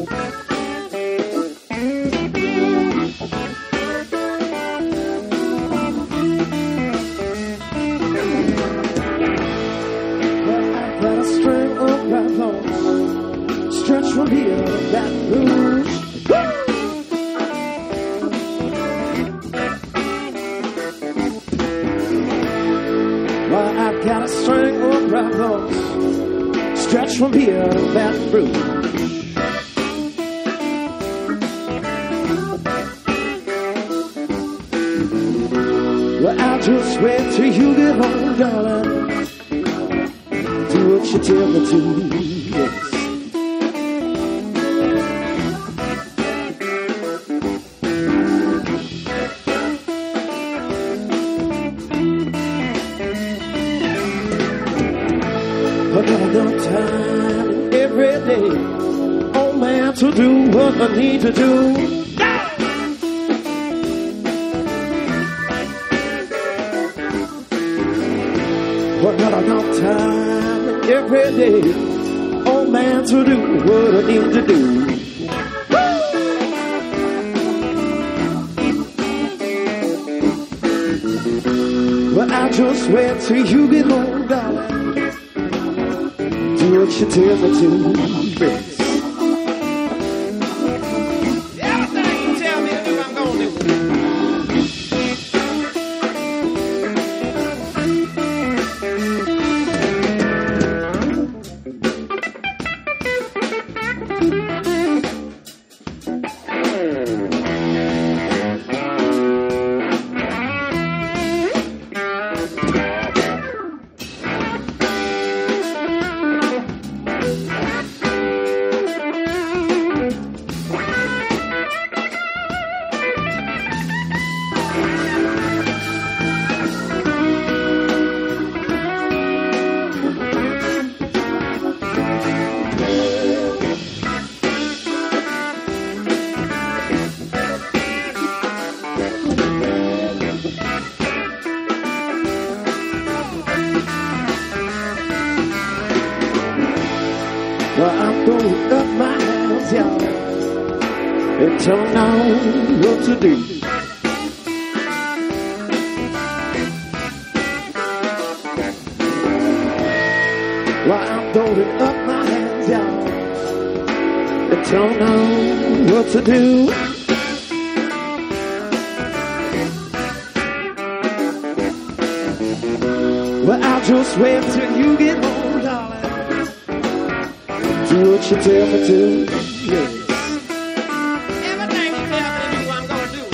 Got a string of songs stretch from here to Baton Rouge. Well, I've got a string of rap stretch from here to Baton Rouge. Just wait till you get home, darling. Do what you tell me to. Yes. No time every day. Oh man, to do what I need to do. Every day. Oh man, to do what I need to do. Well, I'll just wait till you get home, darling. Do what you tell me to. Y'all, and know what to do. Well, I'm throwing up my hands, y'all, and know what to do. Well, I'll just wait till you get home, darling. Do what you tell me to. Yes. Everything you I'm gonna do.